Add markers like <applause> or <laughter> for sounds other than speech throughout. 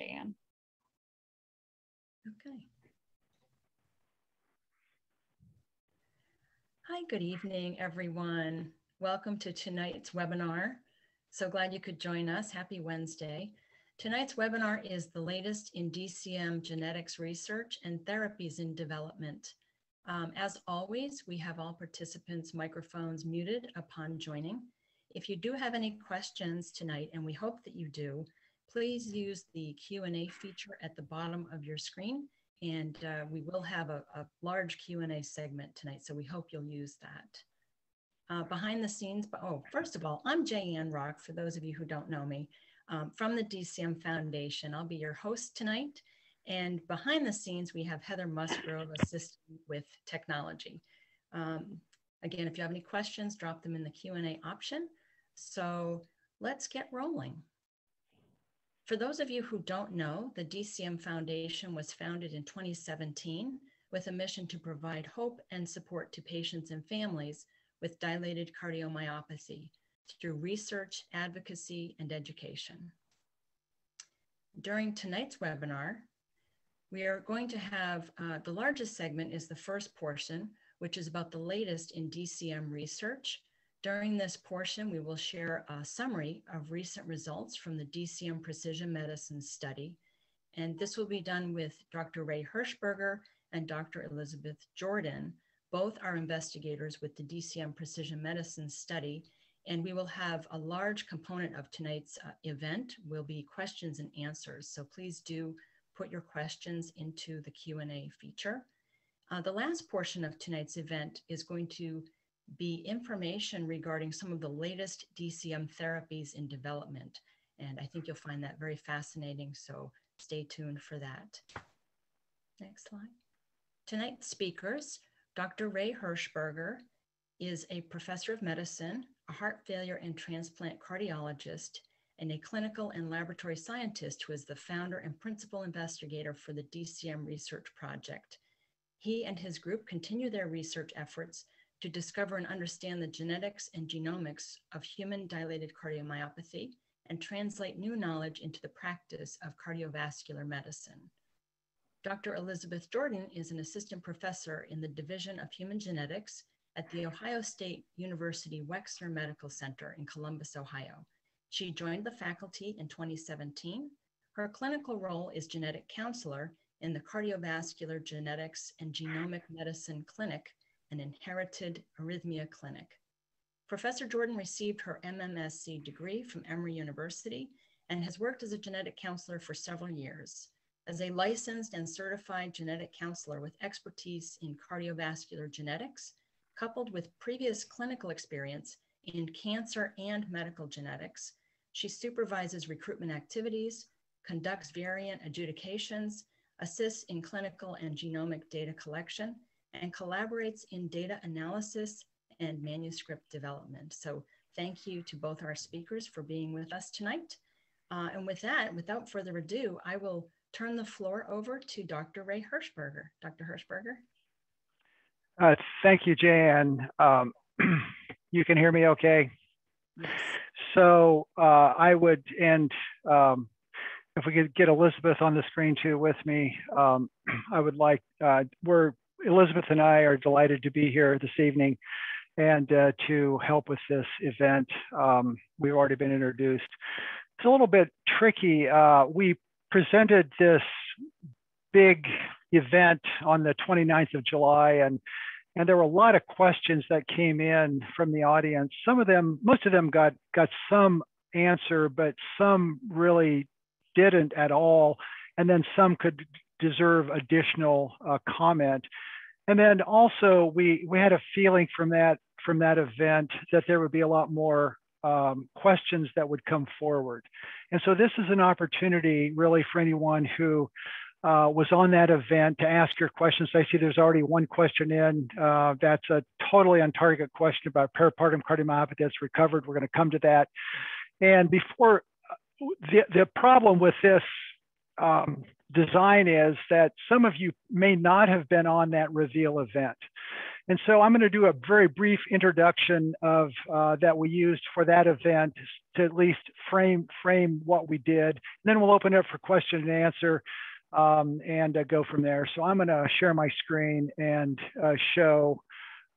Dan. Okay. Hi, good evening, everyone. Welcome to tonight's webinar. So glad you could join us. Happy Wednesday. Tonight's webinar is the latest in DCM genetics research and therapies in development. Um, as always, we have all participants' microphones muted upon joining. If you do have any questions tonight, and we hope that you do, please use the Q&A feature at the bottom of your screen, and uh, we will have a, a large Q&A segment tonight, so we hope you'll use that. Uh, behind the scenes, but oh, first of all, I'm Jay Ann Rock, for those of you who don't know me, um, from the DCM Foundation. I'll be your host tonight. And behind the scenes, we have Heather Musgrove assisting with technology. Um, again, if you have any questions, drop them in the Q&A option. So let's get rolling. For those of you who don't know, the DCM Foundation was founded in 2017 with a mission to provide hope and support to patients and families with dilated cardiomyopathy through research, advocacy, and education. During tonight's webinar, we are going to have uh, the largest segment is the first portion, which is about the latest in DCM research. During this portion, we will share a summary of recent results from the DCM Precision Medicine study. And this will be done with Dr. Ray Hershberger and Dr. Elizabeth Jordan. Both are investigators with the DCM Precision Medicine study and we will have a large component of tonight's uh, event will be questions and answers. So please do put your questions into the Q&A feature. Uh, the last portion of tonight's event is going to be information regarding some of the latest DCM therapies in development. And I think you'll find that very fascinating. So stay tuned for that. Next slide. Tonight's speakers, Dr. Ray Hershberger is a professor of medicine, a heart failure and transplant cardiologist, and a clinical and laboratory scientist who is the founder and principal investigator for the DCM Research Project. He and his group continue their research efforts to discover and understand the genetics and genomics of human dilated cardiomyopathy and translate new knowledge into the practice of cardiovascular medicine. Dr. Elizabeth Jordan is an assistant professor in the Division of Human Genetics at the Ohio State University Wexner Medical Center in Columbus, Ohio. She joined the faculty in 2017. Her clinical role is genetic counselor in the Cardiovascular Genetics and Genomic Medicine Clinic, an inherited arrhythmia clinic. Professor Jordan received her MMSc degree from Emory University and has worked as a genetic counselor for several years. As a licensed and certified genetic counselor with expertise in cardiovascular genetics, coupled with previous clinical experience in cancer and medical genetics. She supervises recruitment activities, conducts variant adjudications, assists in clinical and genomic data collection, and collaborates in data analysis and manuscript development. So thank you to both our speakers for being with us tonight. Uh, and with that, without further ado, I will turn the floor over to Dr. Ray Hershberger. Dr. Hershberger. Uh, thank you, Jan. Um, <clears throat> you can hear me okay? So uh, I would, and um, if we could get Elizabeth on the screen too with me, um, <clears throat> I would like, uh, we're, Elizabeth and I are delighted to be here this evening and uh, to help with this event. Um, we've already been introduced. It's a little bit tricky. Uh, we presented this big event on the 29th of July and and there were a lot of questions that came in from the audience. Some of them, most of them got got some answer, but some really didn't at all. And then some could deserve additional uh, comment. And then also we we had a feeling from that from that event that there would be a lot more um, questions that would come forward. And so this is an opportunity really for anyone who uh, was on that event to ask your questions. I see there's already one question in. Uh, that's a totally on target question about peripartum cardiomyopathy that's recovered. We're going to come to that. And before, the, the problem with this um, design is that some of you may not have been on that reveal event. And so I'm going to do a very brief introduction of uh, that we used for that event to at least frame frame what we did. And then we'll open it up for question and answer um, and uh, go from there. So I'm going to share my screen and uh, show,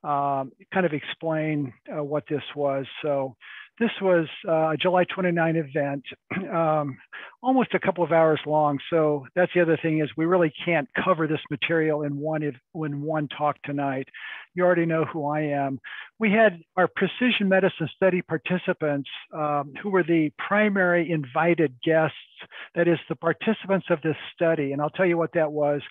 um, kind of explain uh, what this was. So this was uh, a July 29 event, <clears throat> um, almost a couple of hours long. So that's the other thing is we really can't cover this material in one in one talk tonight. You already know who I am. We had our precision medicine study participants um, who were the primary invited guests, that is the participants of this study. And I'll tell you what that was.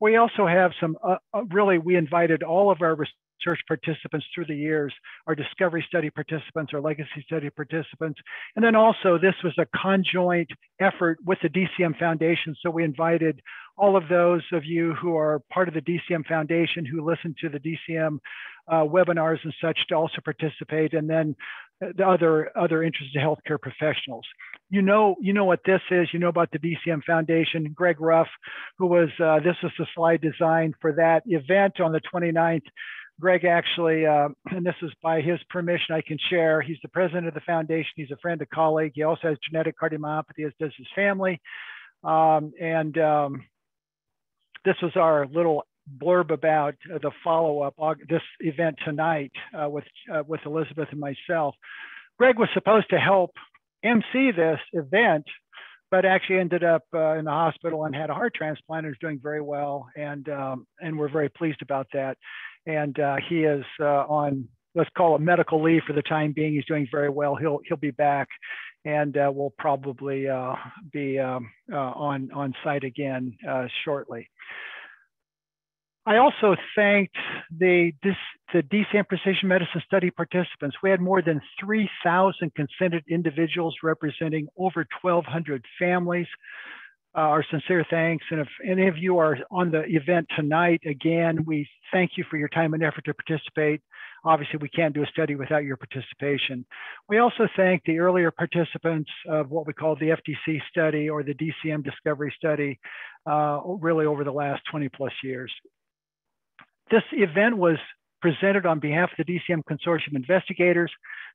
We also have some, uh, uh really, we invited all of our research participants through the years, our discovery study participants, our legacy study participants. And then also this was a conjoint effort with the DCM Foundation. So we invited all of those of you who are part of the DCM Foundation who listen to the DCM uh, webinars and such to also participate. And then the other other interested healthcare professionals. You know, you know what this is. You know about the DCM Foundation. Greg Ruff, who was uh, this was the slide design for that event on the 29th Greg actually, uh, and this is by his permission, I can share. He's the president of the foundation. He's a friend, a colleague. He also has genetic cardiomyopathy, as does his family. Um, and um, this was our little blurb about uh, the follow-up this event tonight uh, with uh, with Elizabeth and myself. Greg was supposed to help MC this event, but actually ended up uh, in the hospital and had a heart transplant. and is doing very well, and um, and we're very pleased about that and uh, he is uh, on let's call it medical leave for the time being. He's doing very well. He'll he'll be back, and uh, we'll probably uh, be um, uh, on on site again uh, shortly. I also thanked the this, the DCM Precision Medicine Study participants. We had more than 3,000 consented individuals representing over 1,200 families uh, our sincere thanks. And if any of you are on the event tonight, again, we thank you for your time and effort to participate. Obviously, we can't do a study without your participation. We also thank the earlier participants of what we call the FTC study or the DCM discovery study, uh, really over the last 20 plus years. This event was presented on behalf of the DCM Consortium investigators.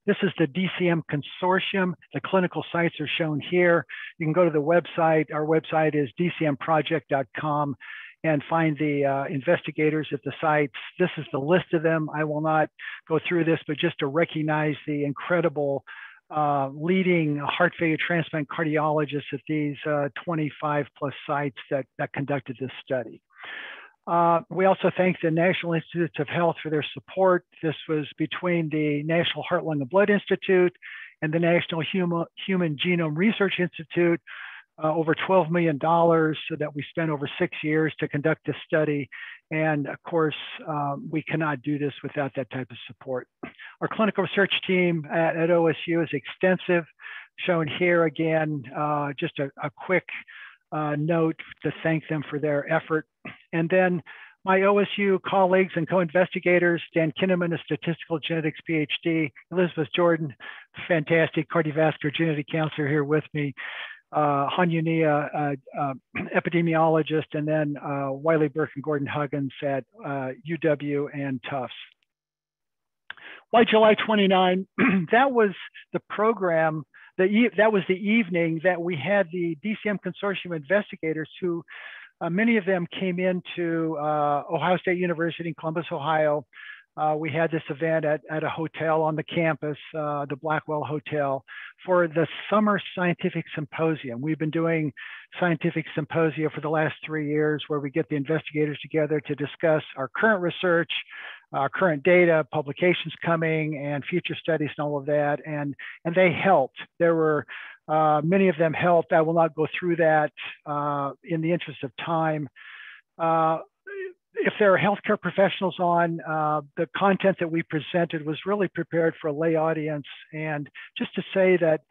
This is the DCM Consortium. The clinical sites are shown here. You can go to the website. Our website is dcmproject.com and find the uh, investigators at the sites. This is the list of them. I will not go through this, but just to recognize the incredible uh, leading heart failure transplant cardiologists at these uh, 25 plus sites that, that conducted this study. Uh, we also thank the National Institutes of Health for their support. This was between the National Heart, Lung, and Blood Institute and the National Human, Human Genome Research Institute, uh, over $12 million so that we spent over six years to conduct this study. And of course, um, we cannot do this without that type of support. Our clinical research team at, at OSU is extensive, shown here again, uh, just a, a quick uh, note to thank them for their effort. And then my OSU colleagues and co-investigators, Dan Kinnamon, a statistical genetics PhD, Elizabeth Jordan, fantastic cardiovascular genetic counselor here with me, uh, Hanyu Ni, uh, uh, epidemiologist, and then uh, Wylie Burke and Gordon Huggins at UW uh, and Tufts. Why July 29? <clears throat> that was the program the, that was the evening that we had the DCM consortium investigators who uh, many of them came into uh, Ohio State University in Columbus, Ohio. Uh, we had this event at, at a hotel on the campus, uh, the Blackwell Hotel, for the Summer Scientific Symposium. We've been doing scientific symposia for the last three years where we get the investigators together to discuss our current research, our current data, publications coming, and future studies and all of that. And, and they helped. There were uh, many of them helped. I will not go through that uh, in the interest of time. Uh, if there are healthcare professionals on, uh, the content that we presented was really prepared for a lay audience. And just to say that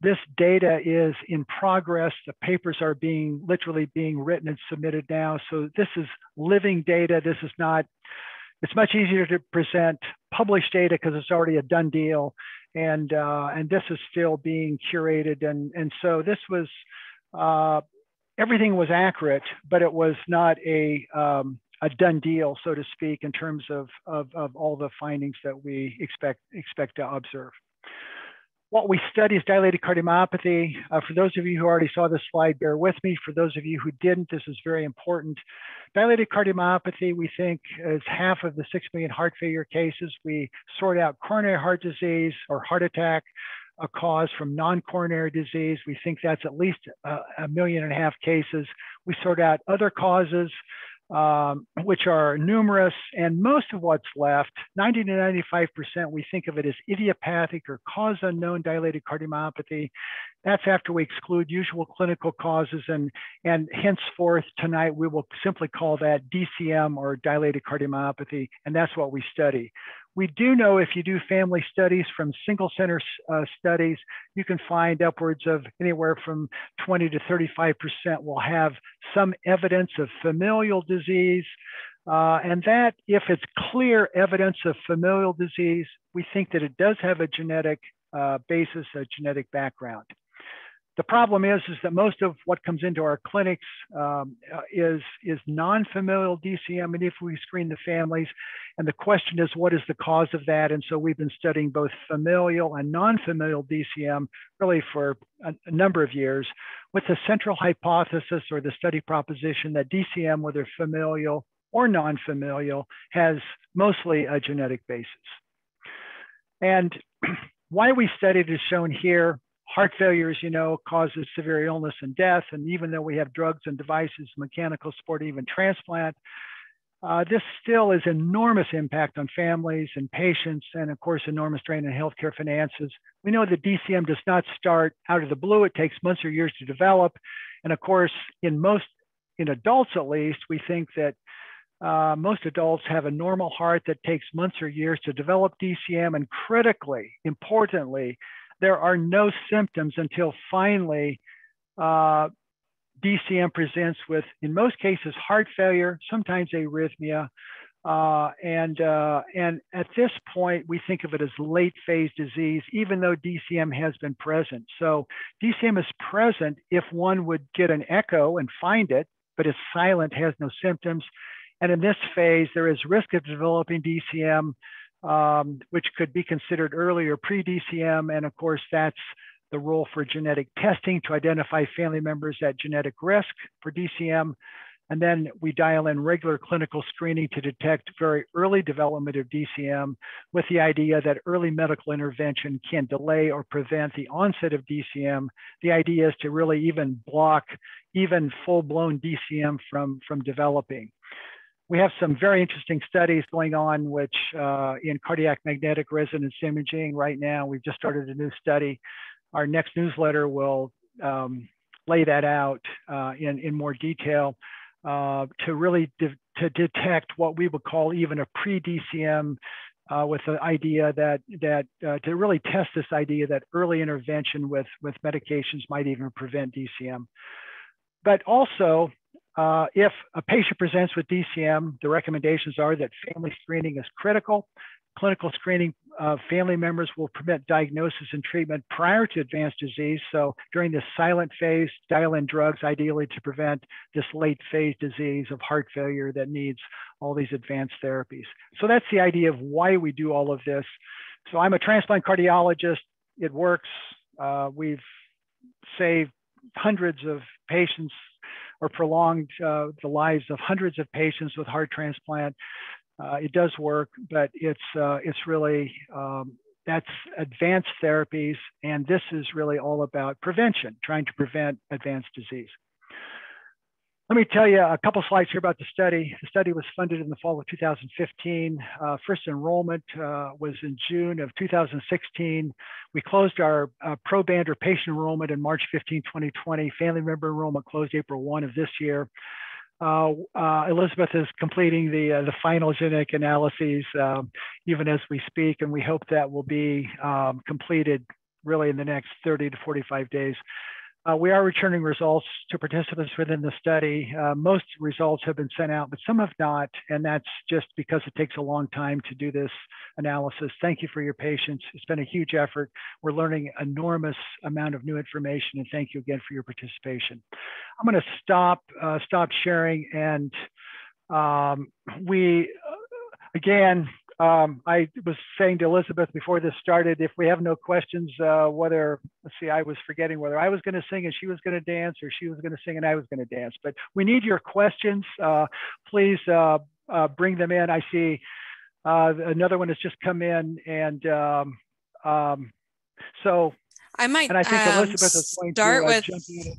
this data is in progress. The papers are being literally being written and submitted now. So this is living data. This is not it's much easier to present published data because it's already a done deal, and uh, and this is still being curated, and and so this was uh, everything was accurate, but it was not a um, a done deal, so to speak, in terms of, of, of all the findings that we expect, expect to observe. What we study is dilated cardiomyopathy. Uh, for those of you who already saw this slide, bear with me. For those of you who didn't, this is very important. Dilated cardiomyopathy, we think, is half of the 6 million heart failure cases. We sort out coronary heart disease or heart attack, a cause from non-coronary disease. We think that's at least a, a, million and a half cases. We sort out other causes, um, which are numerous, and most of what's left, 90 to 95%, we think of it as idiopathic or cause unknown dilated cardiomyopathy. That's after we exclude usual clinical causes, and, and henceforth tonight we will simply call that DCM or dilated cardiomyopathy, and that's what we study. We do know if you do family studies from single center uh, studies, you can find upwards of anywhere from 20 to 35% will have some evidence of familial disease. Uh, and that, if it's clear evidence of familial disease, we think that it does have a genetic uh, basis, a genetic background. The problem is, is that most of what comes into our clinics um, uh, is, is non-familial DCM, and if we screen the families, and the question is, what is the cause of that? And so we've been studying both familial and non-familial DCM really for a, a number of years with the central hypothesis or the study proposition that DCM, whether familial or non-familial, has mostly a genetic basis. And <clears throat> why we studied is shown here heart failure, as you know, causes severe illness and death. And even though we have drugs and devices, mechanical support, even transplant, uh, this still is enormous impact on families and patients, and of course, enormous drain on healthcare finances. We know that DCM does not start out of the blue. It takes months or years to develop. And of course, in most, in adults at least, we think that uh, most adults have a normal heart that takes months or years to develop DCM. And critically, importantly, there are no symptoms until finally uh, DCM presents with, in most cases, heart failure, sometimes arrhythmia. Uh, and, uh, and at this point, we think of it as late phase disease, even though DCM has been present. So DCM is present if one would get an echo and find it, but it's silent, has no symptoms. And in this phase, there is risk of developing DCM um, which could be considered early or pre-DCM. And of course, that's the role for genetic testing to identify family members at genetic risk for DCM. And then we dial in regular clinical screening to detect very early development of DCM with the idea that early medical intervention can delay or prevent the onset of DCM. The idea is to really even block even full-blown DCM from, from developing we have some very interesting studies going on, which uh, in cardiac magnetic resonance imaging right now, we've just started a new study. Our next newsletter will um, lay that out uh, in, in more detail uh, to really de to detect what we would call even a pre-DCM uh, with the idea that that uh, to really test this idea that early intervention with with medications might even prevent DCM. But also uh, if a patient presents with DCM, the recommendations are that family screening is critical. Clinical screening of family members will permit diagnosis and treatment prior to advanced disease. So during this silent phase, dial in drugs ideally to prevent this late phase disease of heart failure that needs all these advanced therapies. So that's the idea of why we do all of this. So I'm a transplant cardiologist. It works. Uh, we've saved hundreds of patients or prolonged uh, the lives of hundreds of patients with heart transplant. Uh, it does work, but it's uh, it's really um, that's advanced therapies, and this is really all about prevention, trying to prevent advanced disease. Let me tell you a couple slides here about the study. The study was funded in the fall of 2015. Uh, first enrollment uh, was in June of 2016. We closed our uh, proband or patient enrollment in March 15, 2020. Family member enrollment closed April 1 of this year. Uh, uh, Elizabeth is completing the uh, the final genetic analyses um, even as we speak, and we hope that will be um, completed really in the next 30 to 45 days. Uh, we are returning results to participants within the study. Uh, most results have been sent out, but some have not, and that's just because it takes a long time to do this analysis. Thank you for your patience. It's been a huge effort. We're learning enormous amount of new information, and thank you again for your participation. I'm going to stop uh, stop sharing and Um, we, again, um, I was saying to Elizabeth before this started, if we have no questions, uh, whether, let's see, I was forgetting whether I was going to sing and she was going to dance or she was going to sing and I was going to dance. But we need your questions. Uh, please uh, uh bring them in. I see uh, another one has just come in. And um, um, so I might and I think um, Elizabeth is going start to uh, with.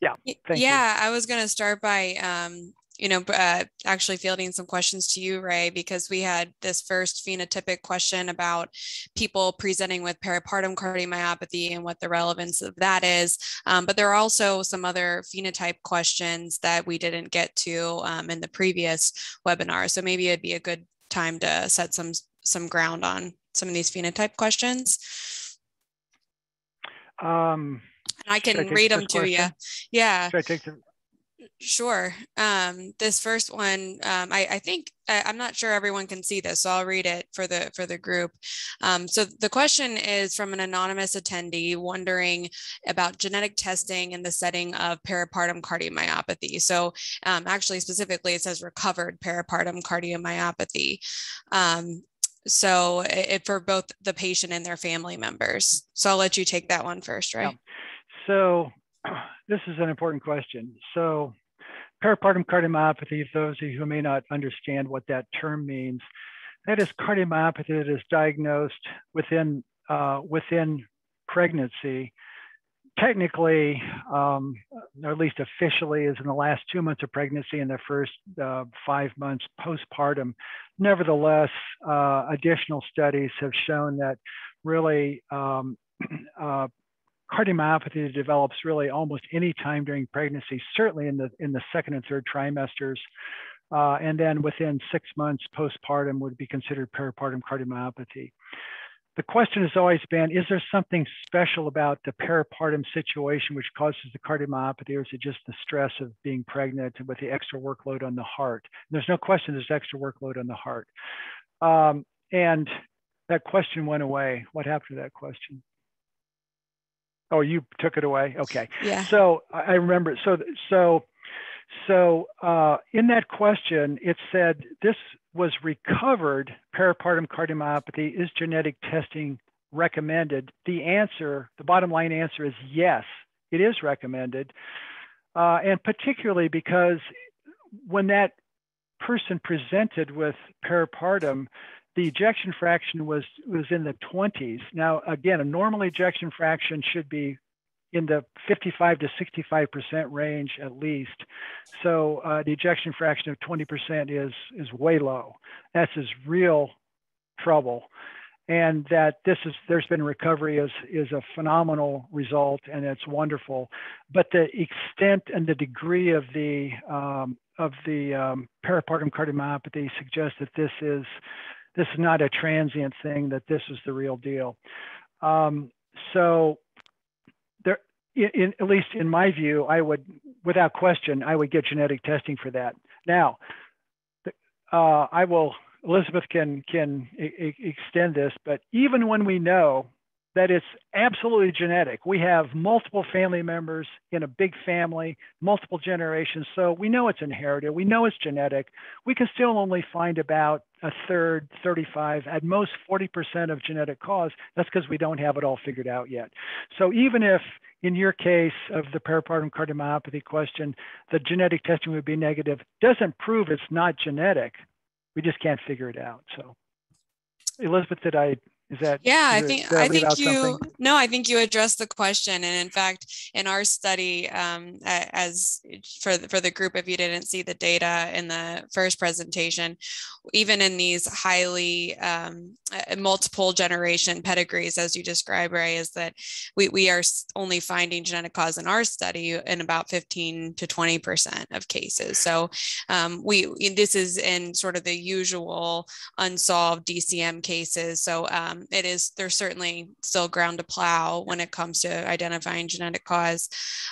Yeah. yeah, you. I was going to start by um, you know, uh, actually fielding some questions to you, Ray, because we had this first phenotypic question about people presenting with peripartum cardiomyopathy and what the relevance of that is. Um, but there are also some other phenotype questions that we didn't get to um, in the previous webinar. So maybe it'd be a good time to set some some ground on some of these phenotype questions. Um, I can I read them to question? you. Yeah. Should I take Sure. Um, this first one, um, I, I, think I, am not sure everyone can see this, so I'll read it for the for the group. Um, so the question is from an anonymous attendee wondering about genetic testing in the setting of peripartum cardiomyopathy. So um, actually, specifically, it says recovered peripartum cardiomyopathy. Um, so it, for both the patient and their family members. So I'll let you take that one first, right? Yeah. So this is an important question. So peripartum cardiomyopathy, those of you who may not understand what that term means, that is cardiomyopathy that is diagnosed within, uh, within pregnancy. Technically, um, or at least officially, is in the last two months of pregnancy and the first uh, five months postpartum. Nevertheless, uh, additional studies have shown that really um, <clears throat> uh, cardiomyopathy develops really almost any time during pregnancy, certainly in the in the second and third trimesters. Uh, and then within six months postpartum would be considered peripartum cardiomyopathy. The question has always been, is there something special about the peripartum situation which causes the cardiomyopathy, or is it just the stress of being pregnant with the extra workload on the heart? And there's no question there's extra workload on the heart. Um, and that question went away. What happened to that question? Oh, you took it away. Okay. Yeah. So I remember. So so so uh, in that question, it said this was recovered peripartum cardiomyopathy. Is genetic testing recommended? The answer, the bottom line answer is yes, it is recommended, uh, and particularly because when that person presented with peripartum, the ejection fraction was was in the 20s. Now, again, a normal ejection fraction should be in the 55 to 65 percent range at least. So uh, the ejection fraction of 20 percent is is way low. That's is real trouble. And that this is there's been recovery is is a phenomenal result and it's wonderful. But the extent and the degree of the um, of the um, peripartum cardiomyopathy suggests that this is this is not a transient thing, that this is the real deal. Um, so there, in, at least in my view, I would, without question, I would get genetic testing for that. Now, uh, I will, Elizabeth can, can extend this, but even when we know that it's absolutely genetic. We have multiple family members in a big family, multiple generations. So we know it's inherited. We know it's genetic. We can still only find about a third, 35, at most 40% of genetic cause. That's because we don't have it all figured out yet. So even if in your case of the peripartum cardiomyopathy question, the genetic testing would be negative, doesn't prove it's not genetic. We just can't figure it out. So Elizabeth, did I is that yeah? I think I think you something? no, I think you addressed the question, and in fact, in our study, um, as for the, for the group, if you didn't see the data in the first presentation, even in these highly um, multiple generation pedigrees, as you describe, Ray, is that we we are only finding genetic cause in our study in about fifteen to twenty percent of cases. So um, we this is in sort of the usual unsolved DCM cases. So um, it is there's certainly still ground to plow when it comes to identifying genetic cause.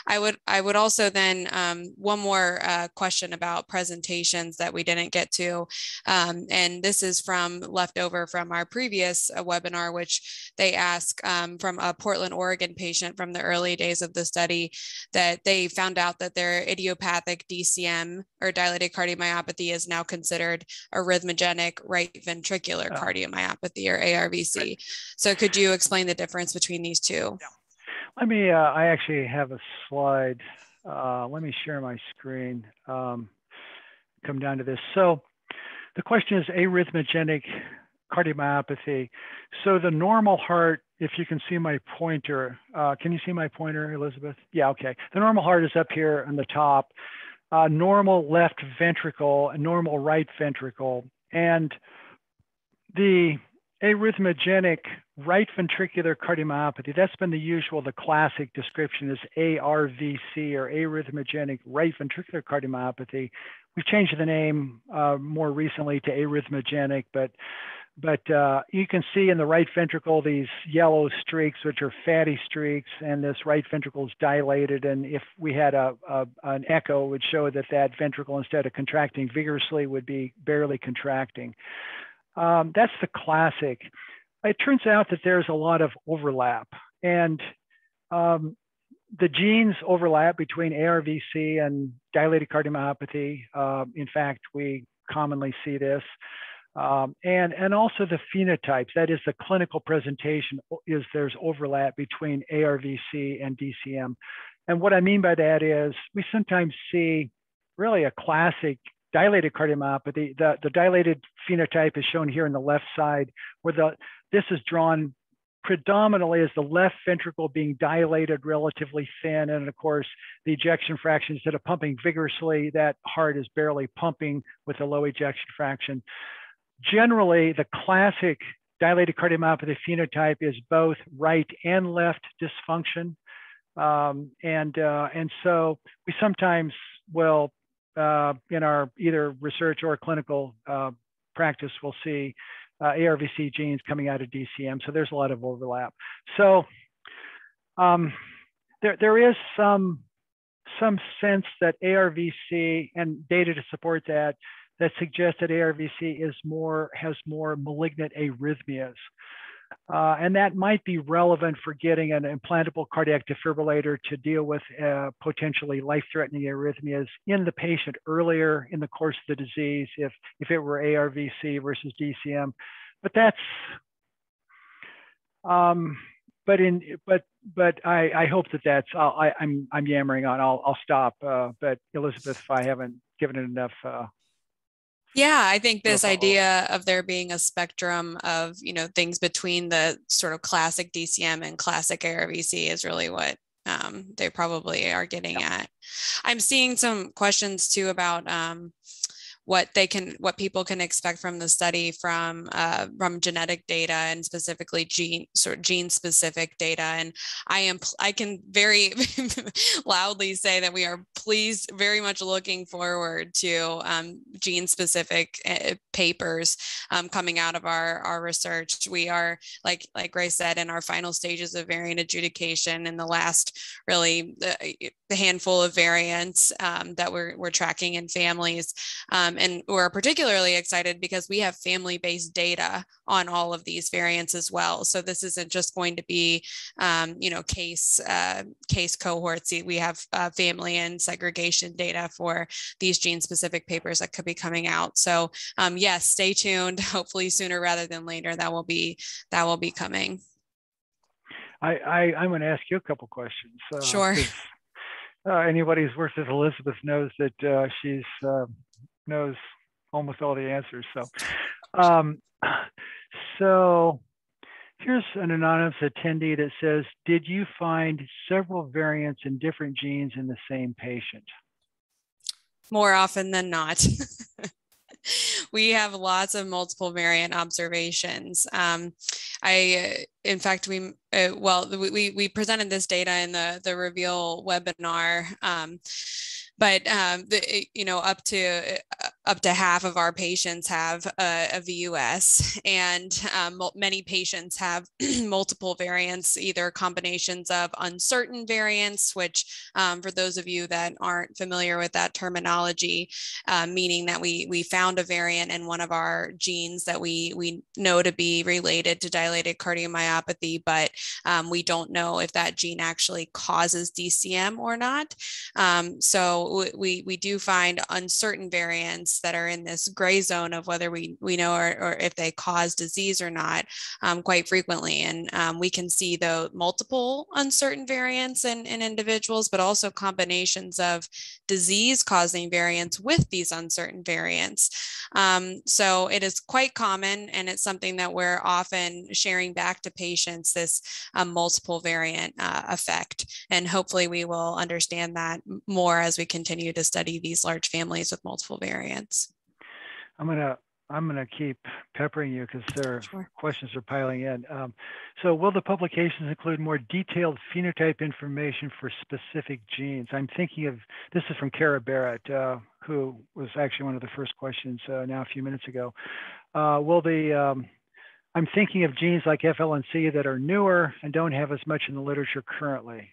I would I would also then um, one more uh, question about presentations that we didn't get to, um, and this is from leftover from our previous uh, webinar, which they ask um, from a Portland, Oregon patient from the early days of the study that they found out that their idiopathic DCM or dilated cardiomyopathy is now considered arrhythmogenic right ventricular oh. cardiomyopathy or ARVC. Right. So could you explain the difference between these two? Yeah. Let me, uh, I actually have a slide. Uh, let me share my screen. Um, come down to this. So the question is arrhythmogenic cardiomyopathy. So the normal heart, if you can see my pointer, uh, can you see my pointer, Elizabeth? Yeah, okay. The normal heart is up here on the top. Uh, normal left ventricle, normal right ventricle, and the arrhythmogenic right ventricular cardiomyopathy, that's been the usual, the classic description is ARVC or arrhythmogenic right ventricular cardiomyopathy. We've changed the name uh, more recently to arrhythmogenic, but but uh, you can see in the right ventricle these yellow streaks, which are fatty streaks, and this right ventricle is dilated. And if we had a, a an echo, would show that that ventricle, instead of contracting vigorously, would be barely contracting. Um, that's the classic. It turns out that there's a lot of overlap, and um, the genes overlap between ARVC and dilated cardiomyopathy. Uh, in fact, we commonly see this. Um, and, and also the phenotypes, that is the clinical presentation, is there's overlap between ARVC and DCM. And what I mean by that is we sometimes see really a classic dilated cardiomyopathy. The, the dilated phenotype is shown here on the left side, where the, this is drawn predominantly as the left ventricle being dilated relatively thin. And of course, the ejection fraction, instead of pumping vigorously, that heart is barely pumping with a low ejection fraction generally, the classic dilated cardiomyopathy phenotype is both right and left dysfunction. Um, and, uh, and so we sometimes will, uh, in our either research or clinical uh, practice, we'll see uh, ARVC genes coming out of DCM. So there's a lot of overlap. So um, there, there is some, some sense that ARVC and data to support that that suggests that ARVC is more has more malignant arrhythmias. Uh, and that might be relevant for getting an implantable cardiac defibrillator to deal with uh, potentially life-threatening arrhythmias in the patient earlier in the course of the disease if, if it were ARVC versus DCM. But that's, um, but in, but, but I, I hope that that's, I'll, I, am I'm, I'm yammering on, I'll, I'll stop. Uh, but Elizabeth, if I haven't given it enough uh, yeah, I think this idea of there being a spectrum of, you know, things between the sort of classic DCM and classic ARVC is really what um, they probably are getting yeah. at. I'm seeing some questions too about um, what they can what people can expect from the study from uh, from genetic data and specifically gene sort of gene specific data. And i am i can very <laughs> loudly say that we are pleased very much looking forward to um, gene specific uh, papers um, coming out of our our research. We are like like grace said in our final stages of variant adjudication in the last really the, the handful of variants um, that we're, we're tracking in families. Um, and we're particularly excited because we have family based data on all of these variants as well. So this isn't just going to be, um, you know, case uh, case cohorts. We have uh, family and segregation data for these gene specific papers that could be coming out. So um, yes, stay tuned. <laughs> Hopefully sooner rather than later, that will be that will be coming. I, I am going to ask you a couple questions. Uh, sure. Uh, anybody who's worked with Elizabeth knows that uh, she's uh, knows almost all the answers. So, um, so here's an anonymous attendee that says, did you find several variants in different genes in the same patient? More often than not. <laughs> we have lots of multiple variant observations. Um, I, in fact, we, uh, well, we, we presented this data in the, the reveal webinar. Um, but um, the, you know up to up to half of our patients have a, a VUS, and um, many patients have <clears throat> multiple variants, either combinations of uncertain variants, which um, for those of you that aren't familiar with that terminology, uh, meaning that we we found a variant in one of our genes that we we know to be related to dilated cardiomyopathy, but um, we don't know if that gene actually causes DCM or not. Um, so we we do find uncertain variants that are in this gray zone of whether we we know or, or if they cause disease or not um, quite frequently, and um, we can see the multiple uncertain variants in, in individuals, but also combinations of disease causing variants with these uncertain variants. Um, so it is quite common, and it's something that we're often sharing back to patients this um, multiple variant uh, effect. And hopefully, we will understand that more as we continue to study these large families with multiple variants. I'm going to I'm going to keep peppering you because their sure. questions are piling in. Um, so will the publications include more detailed phenotype information for specific genes? I'm thinking of, this is from Kara Barrett, uh, who was actually one of the first questions uh, now a few minutes ago. Uh, will the, um, I'm thinking of genes like FLNC that are newer and don't have as much in the literature currently.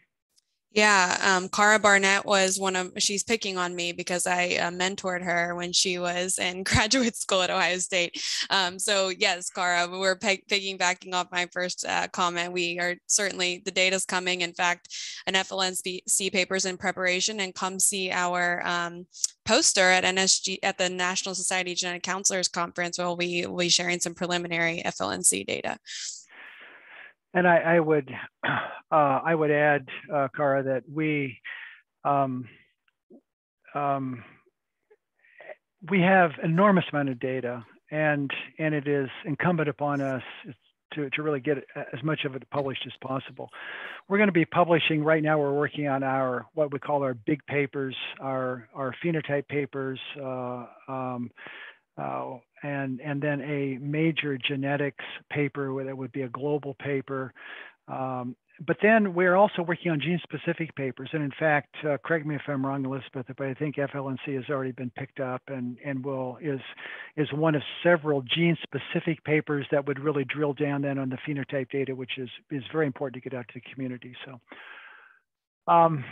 Yeah, um, Cara Barnett was one of, she's picking on me because I uh, mentored her when she was in <laughs> graduate school at Ohio State. Um, so, yes, Cara, we're pe- picking backing off my first uh, comment. We are certainly, the data's coming. In fact, an FLNC paper is in preparation and come see our um, poster at NSG at the National Society of Genetic Counselors Conference where we will be sharing some preliminary FLNC data. And I, I would, <clears throat> uh, I would add, uh, Cara, that we, um, um, we have enormous amount of data, and and it is incumbent upon us to, to really get as much of it published as possible. We're going to be publishing right now. We're working on our what we call our big papers, our our phenotype papers. Uh, um, uh, and and then a major genetics paper that would be a global paper. Um, but then we're also working on gene-specific papers, and in fact, uh, correct me if I'm wrong, Elizabeth, but I think FLNC has already been picked up and and will is is one of several gene-specific papers that would really drill down then on the phenotype data, which is is very important to get out to the community. So. Um,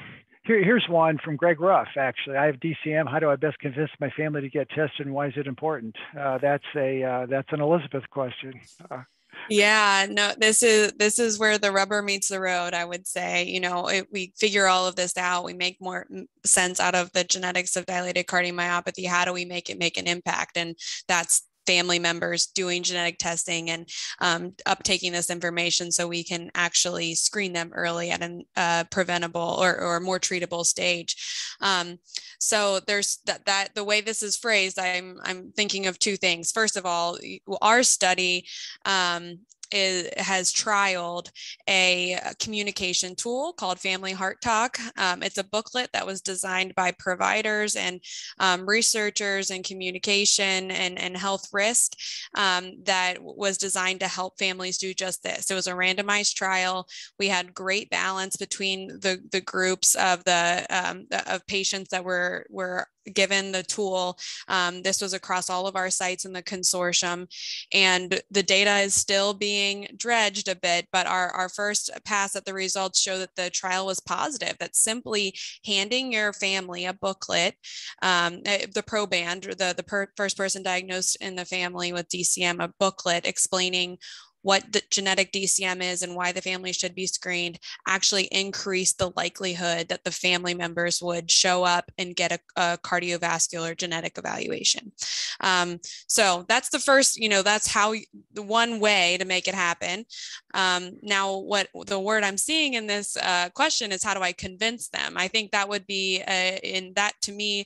here, here's one from Greg Ruff, actually. I have DCM. How do I best convince my family to get tested and why is it important? Uh, that's a uh, that's an Elizabeth question. Uh, yeah no this is this is where the rubber meets the road i would say you know it, we figure all of this out we make more sense out of the genetics of dilated cardiomyopathy how do we make it make an impact and that's family members doing genetic testing and um, uptaking this information so we can actually screen them early at a uh, preventable or, or more treatable stage. Um, so there's that, that the way this is phrased, I'm, I'm thinking of two things. First of all, our study um, is, has trialed a communication tool called Family Heart Talk. Um, it's a booklet that was designed by providers and um, researchers in communication and, and health risk um, that was designed to help families do just this. It was a randomized trial. We had great balance between the, the groups of the, um, the of patients that were were given the tool. Um, this was across all of our sites in the consortium, and the data is still being dredged a bit, but our, our first pass at the results show that the trial was positive, that simply handing your family a booklet, um, eh, the proband, the, the per first person diagnosed in the family with DCM, a booklet explaining what the genetic DCM is and why the family should be screened actually increase the likelihood that the family members would show up and get a, a cardiovascular genetic evaluation. Um, so that's the first, you know, that's how the one way to make it happen. Um, now, what the word I'm seeing in this uh, question is how do I convince them? I think that would be, uh, in that to me,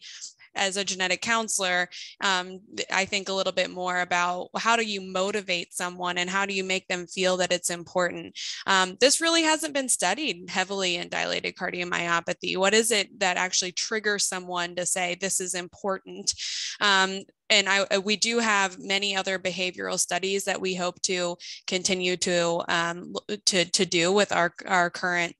as a genetic counselor, um, I think a little bit more about how do you motivate someone and how do you make them feel that it's important. Um, this really hasn't been studied heavily in dilated cardiomyopathy. What is it that actually triggers someone to say this is important? Um, and I, uh, we do have many other behavioral studies that we hope to continue to um, to, to do with our, our current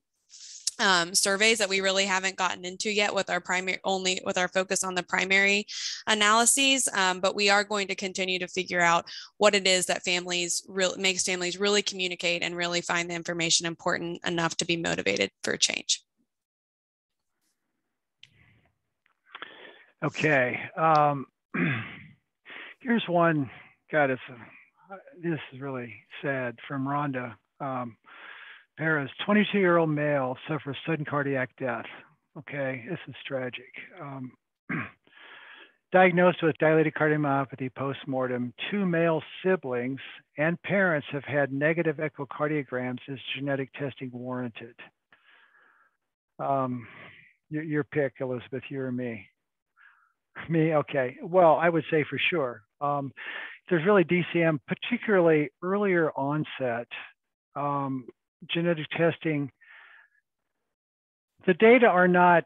um, surveys that we really haven't gotten into yet with our primary only with our focus on the primary analyses um, but we are going to continue to figure out what it is that families really makes families really communicate and really find the information important enough to be motivated for change. Okay um, <clears throat> here's one god it's uh, this is really sad from rhonda um, Paris, 22 year old male suffers sudden cardiac death. Okay, this is tragic. Um, <clears throat> diagnosed with dilated cardiomyopathy postmortem, two male siblings and parents have had negative echocardiograms. Is genetic testing warranted? Um, your, your pick, Elizabeth, you or me? Me, okay. Well, I would say for sure. Um, there's really DCM, particularly earlier onset. Um, genetic testing, the data are not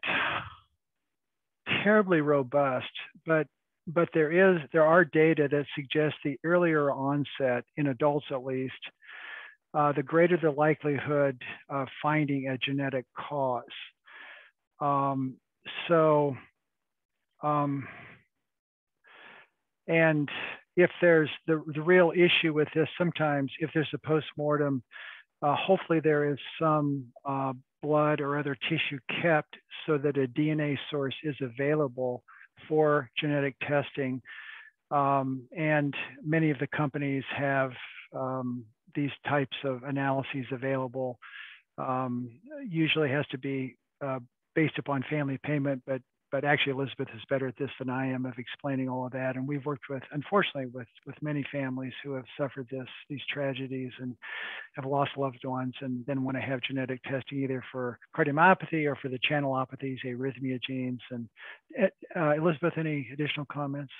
terribly robust, but but there is there are data that suggest the earlier onset in adults at least, uh, the greater the likelihood of finding a genetic cause. Um, so, um, and if there's the, the real issue with this, sometimes if there's a postmortem uh, hopefully there is some uh, blood or other tissue kept so that a DNA source is available for genetic testing. Um, and many of the companies have um, these types of analyses available. Um, usually has to be uh, based upon family payment, but but actually Elizabeth is better at this than I am of explaining all of that. And we've worked with, unfortunately, with with many families who have suffered this these tragedies and have lost loved ones, and then want to have genetic testing either for cardiomyopathy or for the channelopathies, arrhythmia genes. And uh, Elizabeth, any additional comments?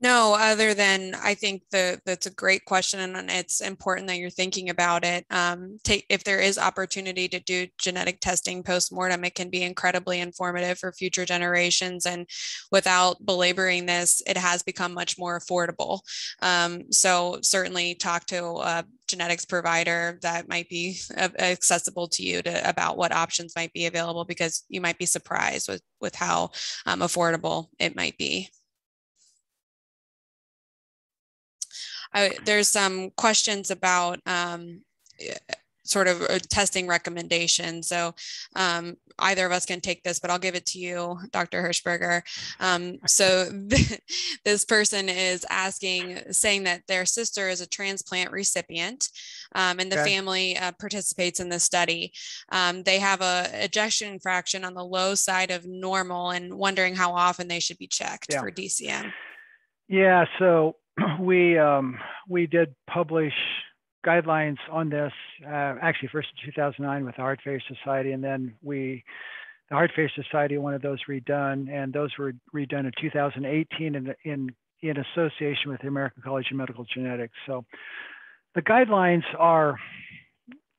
No, other than I think the that's a great question, and it's important that you're thinking about it. Um, take, if there is opportunity to do genetic testing post mortem, it can be incredibly informative for future generations. And without belaboring this, it has become much more affordable. Um, so certainly talk to a genetics provider that might be accessible to you to about what options might be available because you might be surprised with with how um, affordable it might be. I, there's some questions about um, eh, sort of uh, testing recommendations. So um, either of us can take this, but I'll give it to you, Dr. Hershberger. Um, so <laughs> th this person is asking, saying that their sister is a transplant recipient um, and the okay. family uh, participates in the study. Um, they have a ejection fraction on the low side of normal and wondering how often they should be checked yeah. for DCM. Yeah, so <clears throat> we um, we did publish guidelines on this uh, actually first in 2009 with the Heart Failure Society, and then we the Heart Failure Society wanted those redone, and those were redone in 2018 in in in association with the American College of Medical Genetics. So the guidelines are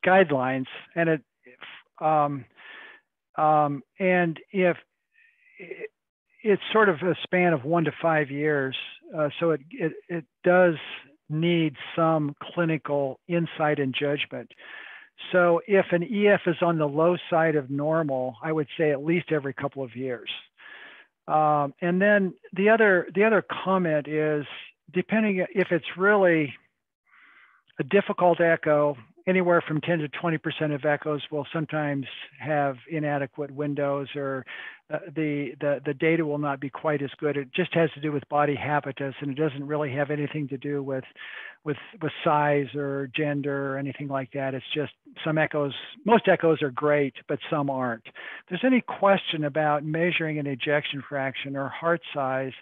guidelines, and it um, um, and if it's sort of a span of one to five years. Uh, so it, it, it does need some clinical insight and judgment. So if an EF is on the low side of normal, I would say at least every couple of years. Um, and then the other the other comment is depending if it's really a difficult echo, anywhere from 10 to 20% of echoes will sometimes have inadequate windows or uh, the, the, the data will not be quite as good. It just has to do with body habitus and it doesn't really have anything to do with, with, with size or gender or anything like that. It's just some echoes, most echoes are great, but some aren't. If there's any question about measuring an ejection fraction or heart size,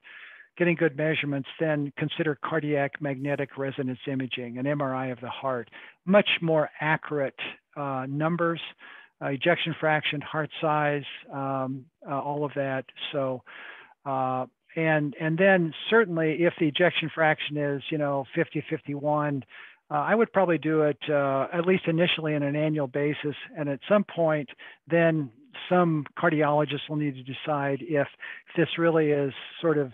getting good measurements, then consider cardiac magnetic resonance imaging, an MRI of the heart. Much more accurate uh, numbers, uh, ejection fraction, heart size, um, uh, all of that. So, uh, and and then certainly if the ejection fraction is you know 50, 51. Uh, I would probably do it uh, at least initially on an annual basis, and at some point, then some cardiologists will need to decide if this really is sort of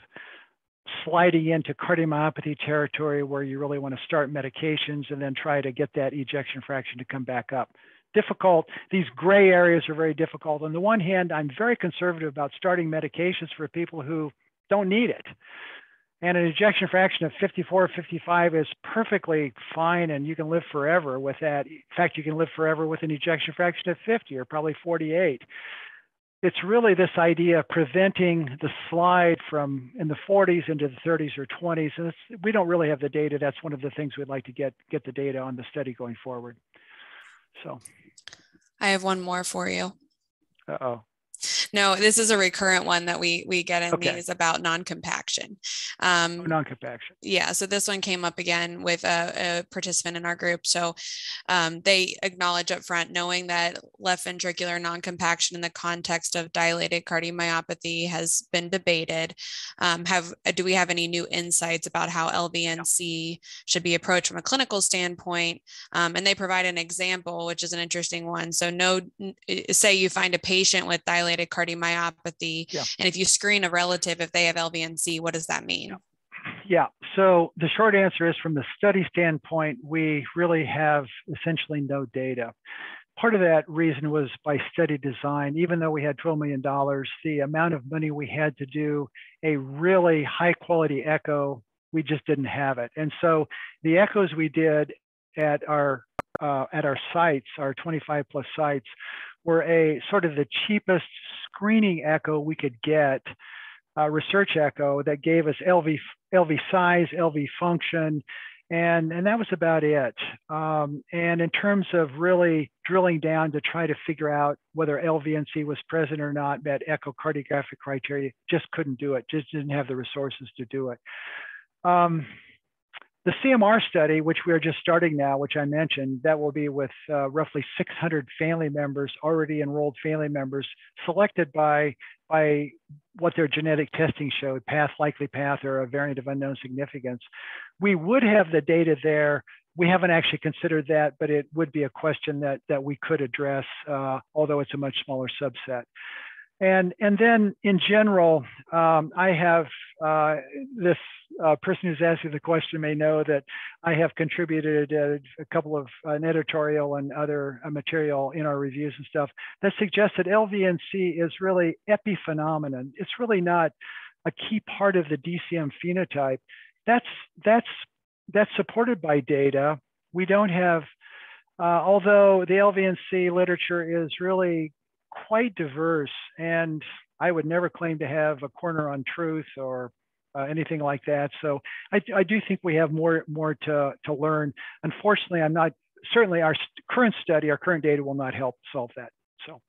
sliding into cardiomyopathy territory where you really want to start medications and then try to get that ejection fraction to come back up. difficult. These gray areas are very difficult. On the one hand, I'm very conservative about starting medications for people who don't need it. And an ejection fraction of 54 or 55 is perfectly fine, and you can live forever with that. In fact, you can live forever with an ejection fraction of 50 or probably 48. It's really this idea of preventing the slide from in the 40s into the 30s or 20s. And we don't really have the data. That's one of the things we'd like to get get the data on the study going forward. So, I have one more for you. Uh oh. No, this is a recurrent one that we we get in okay. these about non-compaction. Um, oh, non-compaction. Yeah, so this one came up again with a, a participant in our group. So um, they acknowledge up front, knowing that left ventricular non-compaction in the context of dilated cardiomyopathy has been debated. Um, have do we have any new insights about how LVNC should be approached from a clinical standpoint? Um, and they provide an example, which is an interesting one. So no, say you find a patient with dilated cardiomyopathy cardiomyopathy. Yeah. And if you screen a relative, if they have LVNC, what does that mean? Yeah. So the short answer is from the study standpoint, we really have essentially no data. Part of that reason was by study design. Even though we had $12 million, the amount of money we had to do a really high quality echo, we just didn't have it. And so the echoes we did at our uh, at our sites, our 25 plus sites, were a sort of the cheapest screening echo we could get, uh, research echo that gave us LV, LV size, LV function, and, and that was about it. Um, and in terms of really drilling down to try to figure out whether LVNC was present or not, met echocardiographic criteria, just couldn't do it, just didn't have the resources to do it. Um, the CMR study, which we are just starting now, which I mentioned, that will be with uh, roughly 600 family members, already enrolled family members, selected by, by what their genetic testing showed, path, likely path, or a variant of unknown significance. We would have the data there. We haven't actually considered that, but it would be a question that, that we could address, uh, although it's a much smaller subset. And, and then in general, um, I have uh, this uh, person who's asking the question may know that I have contributed a, a couple of an editorial and other uh, material in our reviews and stuff that suggests that LVNC is really epiphenomenon. It's really not a key part of the DCM phenotype. That's that's that's supported by data. We don't have, uh, although the LVNC literature is really quite diverse, and I would never claim to have a corner on truth or uh, anything like that. So I, I, do think we have more more to to learn. Unfortunately, I'm not certainly our current study, our current data will not help solve that. So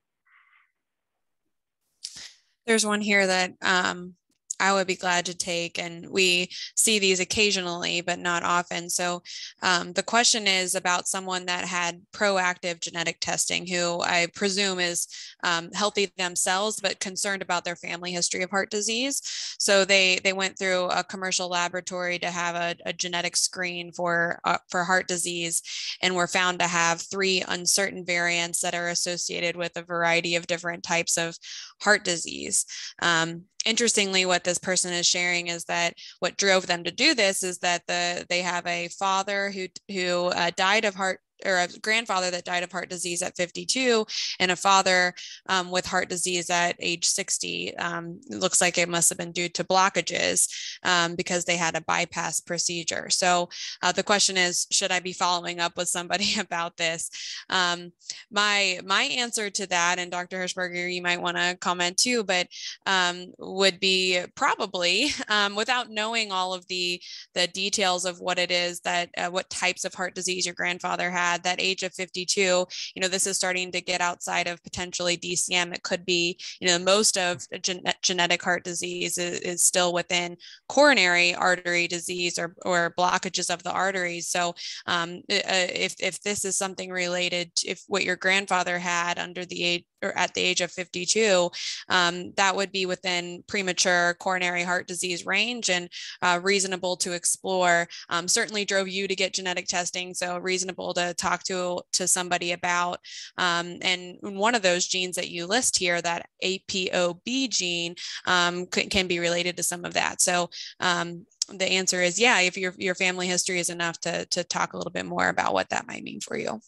there's one here that um, I would be glad to take. And we see these occasionally, but not often. So um, the question is about someone that had proactive genetic testing, who I presume is um, healthy themselves, but concerned about their family history of heart disease. So they they went through a commercial laboratory to have a, a genetic screen for uh, for heart disease, and were found to have three uncertain variants that are associated with a variety of different types of heart disease. Um, interestingly what this person is sharing is that what drove them to do this is that the they have a father who who uh, died of heart or a grandfather that died of heart disease at 52 and a father um, with heart disease at age 60. Um, looks like it must have been due to blockages um, because they had a bypass procedure. So uh, the question is, should I be following up with somebody <laughs> about this? Um, my my answer to that, and Dr. Hershberger, you might want to comment too, but um, would be probably <laughs> um, without knowing all of the the details of what it is that uh, what types of heart disease your grandfather had had that age of 52 you know this is starting to get outside of potentially dcm it could be you know most of gen- genetic heart disease is, is, still within coronary artery disease or, or blockages of the arteries. So um, if, if this is something related to if what your grandfather had under the age or at the age of 52, um, that would be within premature coronary heart disease range and uh, reasonable to explore. Um, certainly drove you to get genetic testing, so reasonable to talk to to somebody about. Um, and one of those genes that you list here, that APOB gene, um, can, can, be related to some of that. So um, the answer is yeah if your, your family history is enough to, to talk a little bit more about what that might mean for you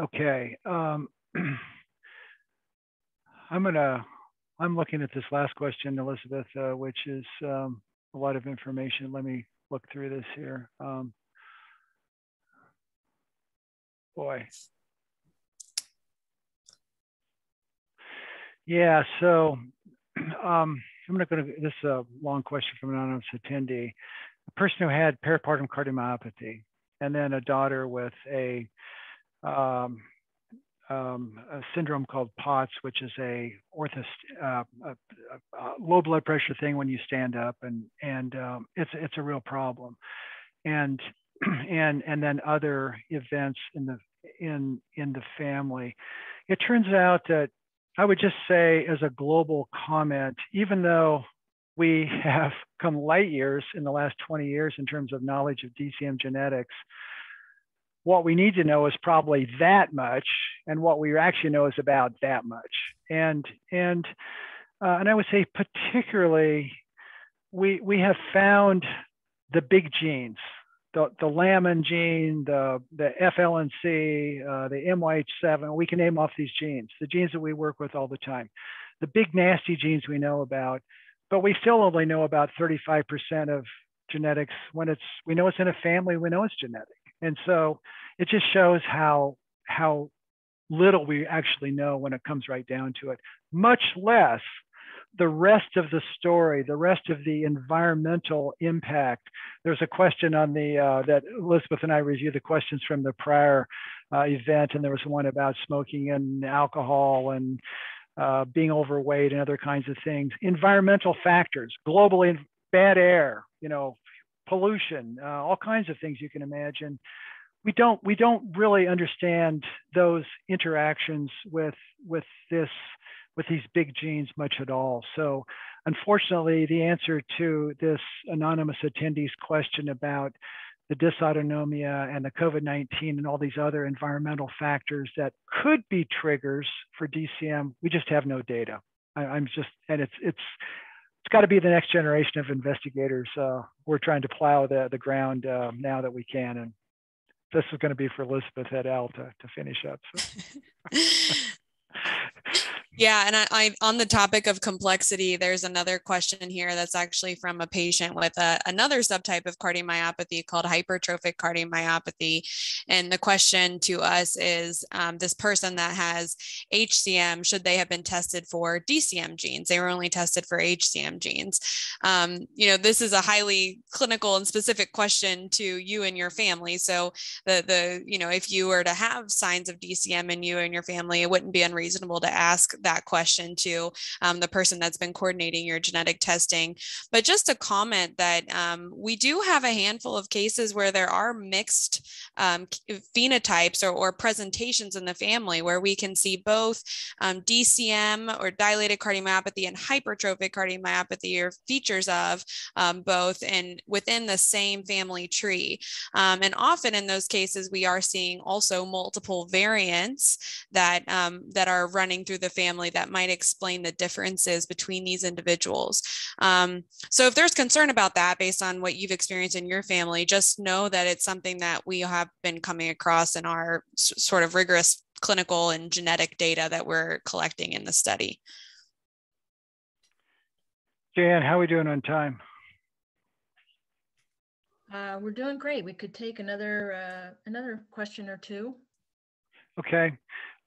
okay. Um, <clears throat> I'm gonna, I'm looking at this last question, Elizabeth, uh, which is um, a lot of information. Let me look through this here. Um, boy. Yeah, so <clears throat> um, I'm not going to, this is a long question from an anonymous attendee. A person who had peripartum cardiomyopathy and then a daughter with a, um, um, a syndrome called POTS, which is a orthos, uh, a, a, low blood pressure thing when you stand up, and and um, it's it's a real problem, and <clears throat> and and then other events in the in in the family. It turns out that I would just say, as a global comment, even though we <laughs> have come light years in the last 20 years in terms of knowledge of DCM genetics, what we need to know is probably that much, and what we actually know is about that much. And and uh, and I would say particularly, we we have found the big genes, the, the lamin gene, the, the FLNC, uh, the MYH7, we can name off these genes, the genes that we work with all the time. The big nasty genes we know about, but we still only know about 35% of genetics when it's, we know it's in a family, we know it's genetic. And so it just shows how, how little we actually know when it comes right down to it, much less the rest of the story, the rest of the environmental impact. There's a question on the uh, that Elizabeth and I reviewed the questions from the prior uh, event, and there was one about smoking and alcohol and uh, being overweight and other kinds of things. Environmental factors, globally bad air, you know, pollution, uh, all kinds of things you can imagine. We don't we don't really understand those interactions with with this with these big genes much at all. So unfortunately, the answer to this anonymous attendee's question about the dysautonomia and the COVID-19 and all these other environmental factors that could be triggers for DCM, we just have no data. I, am just, and it's, it's, it's got to be the next generation of investigators. Uh, we're trying to plow the, the ground uh, now that we can. And this is going to be for Elizabeth et al. to, to finish up. So. <laughs> Yeah, and I, I, on the topic of complexity, there's another question here that's actually from a patient with a, another subtype of cardiomyopathy called hypertrophic cardiomyopathy, and the question to us is: um, this person that has HCM, should they have been tested for DCM genes? They were only tested for HCM genes. Um, you know, this is a highly clinical and specific question to you and your family. So the the you know, if you were to have signs of DCM in you and your family, it wouldn't be unreasonable to ask that question to um, the person that's been coordinating your genetic testing. But just a comment that um, we do have a handful of cases where there are mixed um, phenotypes or, or, presentations in the family where we can see both um, DCM or dilated cardiomyopathy and hypertrophic cardiomyopathy or features of um, both and within the same family tree. Um, and often in those cases, we are seeing also multiple variants that, that are running through the family family that might explain the differences between these individuals. Um, so if there's concern about that based on what you've experienced in your family, just know that it's something that we have been coming across in our sort of rigorous clinical and genetic data that we're collecting in the study. Jan, how are we doing on time? Uh, we're doing great. We could take another uh, another question or two. Okay.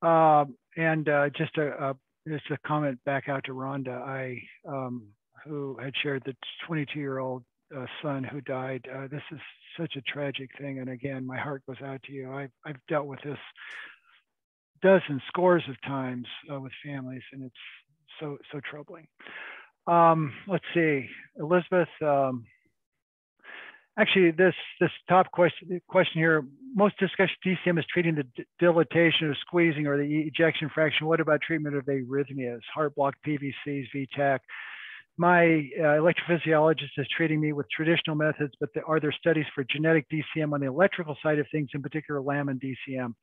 Uh, and uh, just a, a, just a comment back out to Rhonda, I um, who had shared the 22 year old uh, son who died. Uh, this is such a tragic thing, and again, my heart goes out to you. I've I've dealt with this dozens, scores of times uh, with families, and it's so so troubling. Um, let's see, Elizabeth. Um, actually, this this top question question here. Most discussion DCM is treating the dilatation or squeezing or the ejection fraction. What about treatment of arrhythmias, heart block, PVCs, VTach? My uh, electrophysiologist is treating me with traditional methods, but the, are there studies for genetic DCM on the electrical side of things, in particular lamin DCM?